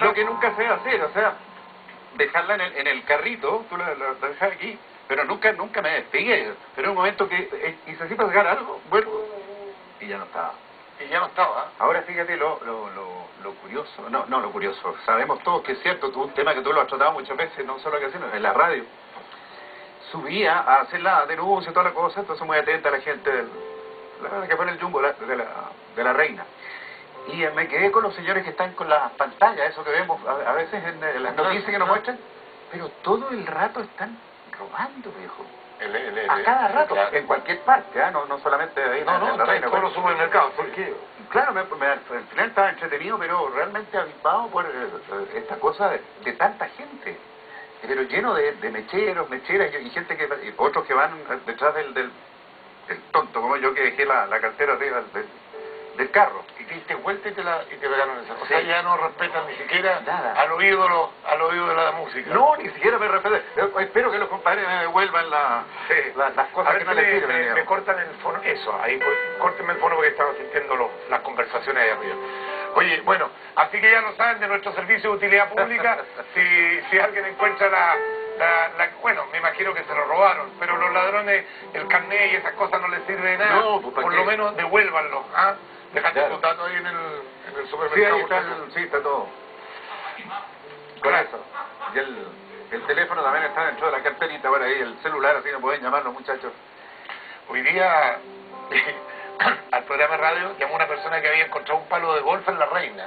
Lo que nunca se debe hacer, o sea, dejarla en el, en el carrito, tú la, la, la dejas aquí, pero nunca nunca me despegué. Pero en un momento que eh, hice así para sacar algo, vuelvo y ya no estaba. Y ya no estaba. ¿ah? Ahora fíjate lo, lo, lo, lo curioso, no, no lo curioso, sabemos todos que es cierto, tú, un tema que tú lo has tratado muchas veces, no solo aquí sino en la radio. Subía a hacer la denuncia y toda la cosa, entonces muy atenta a la gente del, la, que fue en el jumbo la- de, la, de la reina. Y eh, me quedé con los señores que están con las pantallas, eso que vemos a, a veces en, eh, las noticias que nos muestran, pero todo el rato están robando, viejo. El, el, el- A cada rato, claro. en cualquier parte, ¿ah? no, no solamente ahí en No, la- no, en la en reina. pues. los supermercados. Porque, claro, me, me- al final estaba entretenido, pero realmente avispado por eh, eh, esta cosa de, de tanta gente. Pero lleno de, de mecheros, mecheras y, y gente que, y otros que van eh, detrás del, del, del tonto, como yo que dejé la, la cartera arriba del, del carro. Y te diste vuelta y te, la, y te pegaron esa. O sea, ya no respetan ni siquiera Nada. al oído, lo- al oído de la música. No, ni siquiera me respeté. Yo Espero que los compadres me devuelvan la, la- las A cosas ver que no si les me, sirven. me- cortan el fono. Eso, ahí, pues, córtenme el fono porque estaba sintiendo las conversaciones ahí arriba. Oye, bueno, así que ya lo saben de nuestro servicio de utilidad pública. si, si alguien encuentra la, la, la- Bueno, me imagino que se lo robaron, pero los ladrones, el carnet y esas cosas no les sirve de nada. No, pues, ¿para Por qué? lo menos devuélvanlo. ¿ah? Dejate Claro. tu dato ahí en el, en el Sí, supermercado. ahí está, el- sí, está todo. Con eso. Y el, el teléfono también está dentro de la carterita, por ahí, el celular, así no pueden llamar los muchachos. Hoy día al programa de radio llamó una persona que había encontrado un palo de golf en La Reina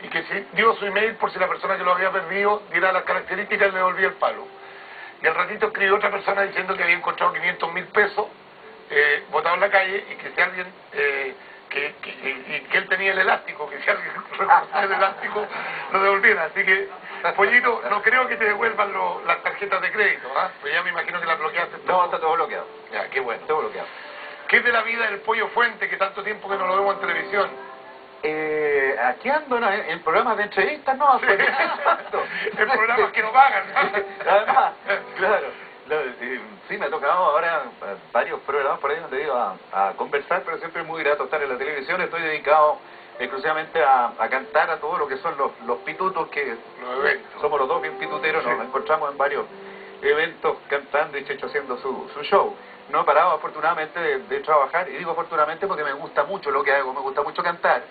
y que si dio su email por si la persona que lo había perdido diera las características y le devolvía el palo. Y al ratito escribió otra persona diciendo que había encontrado 500 mil pesos eh, botados en la calle y que si alguien... eh, que, que- y, y que él tenía el elástico, que si alguien reconocía el elástico lo devolviera. Así que, Pollito, no creo que te devuelvan lo- las tarjetas de crédito, ¿ah? Pues ya me imagino que las bloqueaste. No, está todo bloqueado. Ya, qué bueno. Todo bloqueado. ¿Qué es de la vida del pollo fuente que tanto tiempo que no lo vemos en televisión? Eh, aquí ando en, en programas de entrevistas, no, Sí. En programas que no pagan. Además, claro. lo- eh, sí, me ha tocado ahora eh, varios programas por ahí donde ido a, a conversar, pero siempre es muy grato estar en la televisión. Estoy dedicado exclusivamente a, a cantar a todo lo que son los, los pitutos, que Los somos los dos bien pituteros, nos encontramos en varios eventos cantando y Checho haciendo su, su show. No he parado afortunadamente de, de trabajar, y digo afortunadamente porque me gusta mucho lo que hago, me gusta mucho cantar.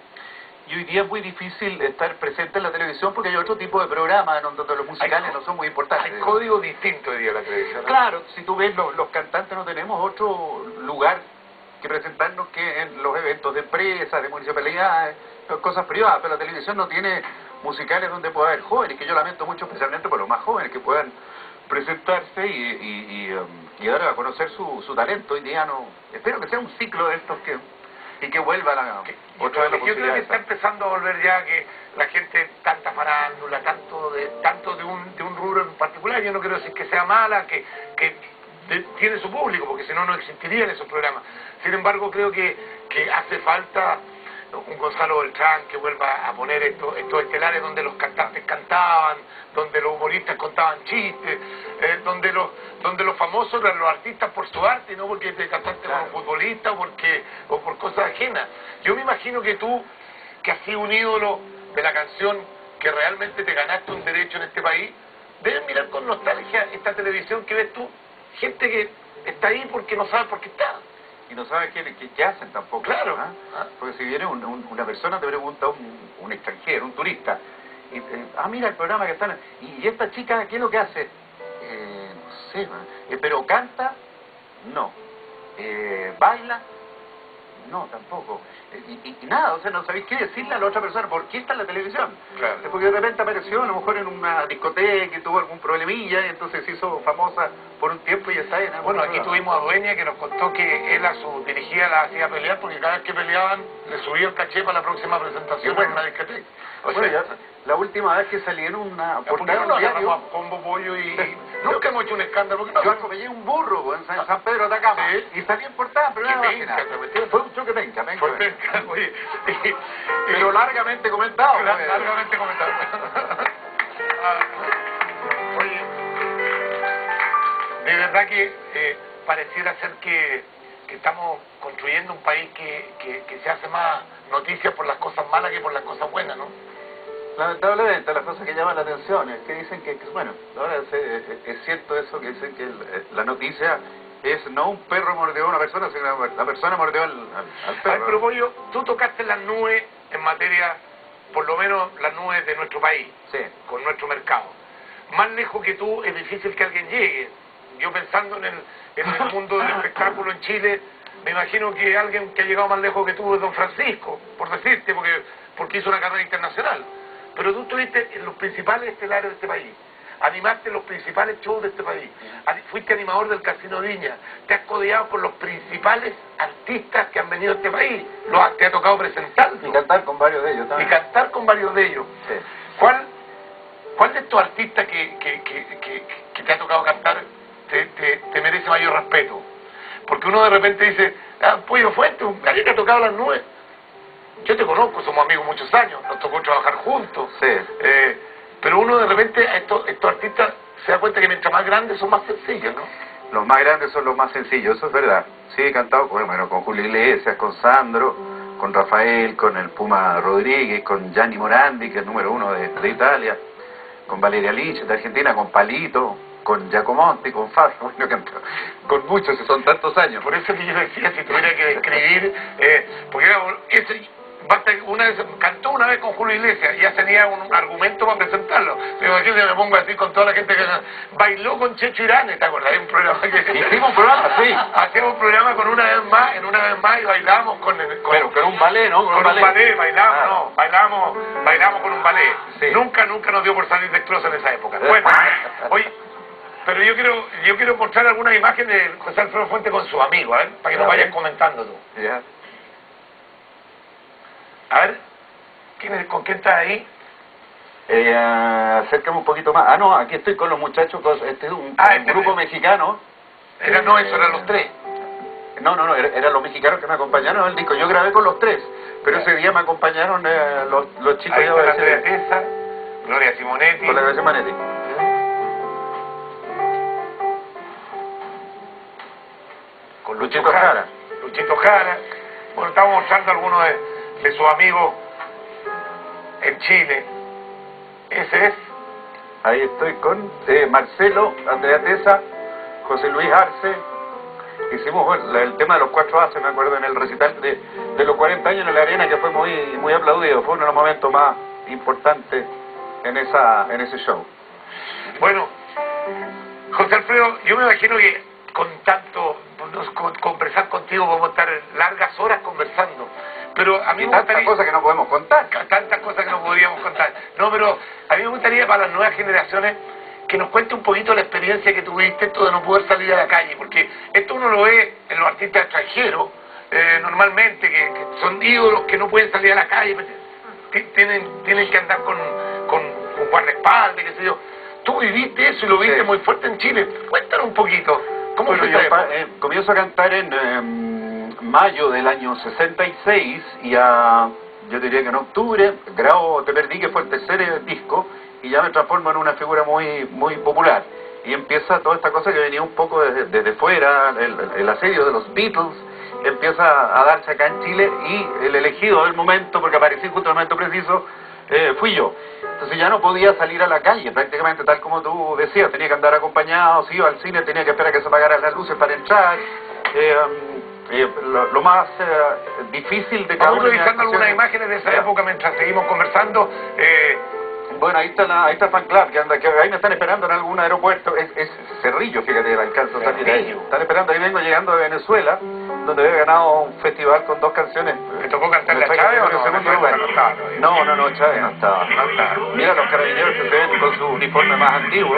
Y hoy día es muy difícil estar presente en la televisión porque hay otro tipo de programas en donde los musicales no son muy importantes. Hay códigos distintos hoy día en la televisión. ¿no? Claro, si tú ves, los, los cantantes no tenemos otro lugar que presentarnos que en los eventos de empresas, de municipalidades, cosas privadas, pero la televisión no tiene musicales donde pueda haber jóvenes, que yo lamento mucho especialmente por los más jóvenes que puedan presentarse y, y, y, um, y dar a conocer su, su talento hoy día no espero que sea un ciclo de estos que y que vuelva la Que- otra vez la yo creo que está empezando a volver ya que la gente tanta farándula, tanto de tanto de un, de un rubro en particular, yo no quiero decir que sea mala, que, que de- tiene su público, porque si no, no existirían esos programas. Sin embargo, creo que, que hace falta un Gonzalo Beltrán que vuelva a poner estos, estos estelares donde los cantantes cantaban, donde los humoristas contaban chistes, eh, donde los donde los famosos eran los artistas por su arte, no porque te cantaste con un futbolista o, porque, o por cosas ajenas. Yo me imagino que tú, que has sido un ídolo de la canción, que realmente te ganaste un derecho en este país, debes mirar con nostalgia esta televisión que ves tú, gente que está ahí porque no sabe por qué está. Y no sabes qué, qué- qué hacen tampoco. Claro. ¿ah? Ah. Porque si viene un- un- una persona, te pregunta un, un extranjero, un turista, y, eh, ah, mira el programa que están, y esta chica, ¿qué es lo que hace? Eh, no sé. Eh, pero canta, no. Eh, baila, no, tampoco. Y, y- y nada, o sea, no sabéis qué decirle a la otra persona, ¿por qué está en la televisión? Claro. Porque de repente apareció a lo mejor en una discoteca y tuvo algún problemilla, y entonces se hizo famosa por un tiempo y ya está en Bueno, aquí tuvimos a Dueña que nos contó que él a su dirigida la hacía pelear porque cada vez que peleaban le subía el caché para la próxima presentación bueno. en una discoteca. O Bueno, sea, ya, la última vez que salí en una ¿por qué portada no diario, combo pollo y nunca hemos hecho un escándalo? ¿Por qué no? yo acompañé un burro en San, San Pedro de Atacama Sí. y salí en portada, pero Qué era penca, vaginal. te metí. Fue un choque penca, penca, Fue penca. oye, y- y- Pero largamente comentado. Pues. largamente comentado. Ah, Oye, de verdad que eh, pareciera ser que estamos construyendo un país que, que, que se hace más noticias por las cosas malas que por las cosas buenas, ¿no? Lamentablemente, las cosas que llaman la atención es que dicen que, bueno, ahora es, es, cierto eso que dicen que la noticia es no un perro mordió a una persona, sino la persona mordió al, al, perro. pero Pollo, tú tocaste las nubes en materia, por lo menos las nubes de nuestro país, sí. con nuestro mercado. Más lejos que tú es difícil que alguien llegue. Yo pensando en el, en el mundo del espectáculo en Chile, me imagino que alguien que ha llegado más lejos que tú es Don Francisco, por decirte, porque, porque hizo una carrera internacional. Pero tú estuviste en los principales estelares de este país animaste los principales shows de este país, fuiste animador del Casino Viña, te has codeado con los principales artistas que han venido a este país, los, te ha tocado presentar. Y cantar con varios de ellos también. Y cantar con varios de ellos. ¿Cuál, ¿Cuál de estos artistas que, te ha tocado cantar te, merece mayor respeto? Porque uno de repente dice, ah, Pollo Fuente, un te ha tocado las nubes. Yo te conozco, somos amigos muchos años, nos tocó trabajar juntos. Sí. Eh, pero uno de repente, estos, estos artistas se da cuenta que mientras más grandes son más sencillos, ¿no? Los más grandes son los más sencillos, eso es verdad. Sí, he cantado con, bueno, con Julio Iglesias, con Sandro, con Rafael, con el Puma Rodríguez, con Gianni Morandi, que es el número uno de, Italia, con Valeria Lich de Argentina, con Palito, con Giacomonti, con Fabio, bueno, con muchos, son tantos años. Por eso que yo decía, si tuviera que describir, eh, porque ese, una vez, cantó una vez con Julio Iglesias ya tenía un argumento para presentarlo. Imagino que me pongo así con toda la gente que bailó con Checho Irán, ¿te acuerdas? un programa que hicimos un programa, sí. Hacíamos un programa con una vez más, en una vez más y bailamos con, con Pero con un ballet, ¿no? Con, un ballet, bailamos, ah. no, bailamos, bailamos con un ballet. Nunca, nunca nos dio por salir de closet en esa época. Bueno, oye, pero yo quiero, yo quiero mostrar algunas imágenes de José Alfredo Fuente con su amigo, ¿eh? Para que nos vayan comentando tú. Ya. A ver, ¿quién ¿con quién estás ahí? Eh, acércame un poquito más. Ah, no, aquí estoy con los muchachos, este es un, ah, este grupo mexicano. Era, no, eso eran los tres. No, no, no, eran los mexicanos que me acompañaron el disco. Yo grabé con los tres, pero ese día me acompañaron eh, los, los chicos. Ahí está Andrea Tessa, Gloria Simonetti. Gloria Simonetti. Luchito Jara. Luchito Jara. Bueno, estamos mostrando algunos de de su amigo en Chile. Ese es. Ahí estoy con eh, Marcelo, Andrea Tesa, José Luis Arce. Hicimos el tema de los cuatro haces, me acuerdo, en el recital de, de, los 40 años en la arena, que fue muy, muy aplaudido. Fue uno de los momentos más importantes en, esa, en ese show. Bueno, José Alfredo, yo me imagino que con tanto conversar contigo vamos a estar largas horas conversando. Pero a mí me tantas cosas que no podemos contar. Tantas cosas que no podríamos contar. No, pero a mí me gustaría para las nuevas generaciones que nos cuente un poquito la experiencia que tuviste esto de no poder salir a la calle, porque esto uno lo ve en los artistas extranjeros, eh, normalmente, que, son ídolos que no pueden salir a la calle, pues, tienen, tienen que andar con, con, con guardaespaldas, qué sé yo. Tú viviste eso y lo viste muy fuerte en Chile. Cuéntanos un poquito. ¿Cómo fue eh, comienzo a cantar en... Em, mayo del año 66 y a, yo diría que en octubre, grabo Te Perdí, que fue el tercer disco, y ya me transformo en una figura muy, muy popular. Y empieza toda esta cosa que venía un poco desde, desde fuera, el, asedio de los Beatles, empieza a darse acá en Chile y el elegido del momento, porque aparecí justo en el momento preciso, eh, fui yo. Entonces ya no podía salir a la calle, prácticamente tal como tú decías, tenía que andar acompañado, si iba al cine tenía que esperar a que se apagaran las luces para entrar. Eh, lo, más eh, difícil de cada Vamos revisando algunas imágenes de esa época mientras seguimos conversando. Bueno, ahí está, la, ahí está Fan Club, que anda, que ahí me están esperando en algún aeropuerto. Es, es Cerrillo, fíjate, el alcance de ahí. Están esperando, ahí vengo llegando de Venezuela, donde había ganado un festival con dos canciones. ¿Me tocó cantar la Chávez o no? Segundo lugar. No, no, no, Chávez no estaba. Mira los carabineros que se ven con su uniforme más antiguo.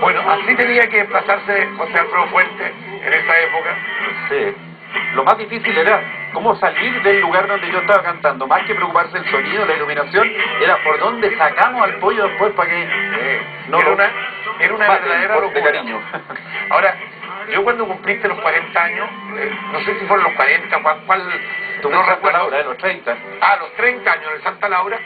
Bueno, así tenía que pasarse José Alfredo Fuente en esa época. Sí. Lo más difícil era cómo salir del lugar donde yo estaba cantando. Más que preocuparse el sonido, la iluminación, era por dónde sacamos al pollo después para que eh, no era una, era una verdadera locura. Cariño. Ahora, yo cuando cumpliste los 40 años, eh, no sé si fueron los 40, cuál, cuál no recuerdo. Laura, los 30. Ah, los 30 años de Santa Laura,